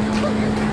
Oh, my God.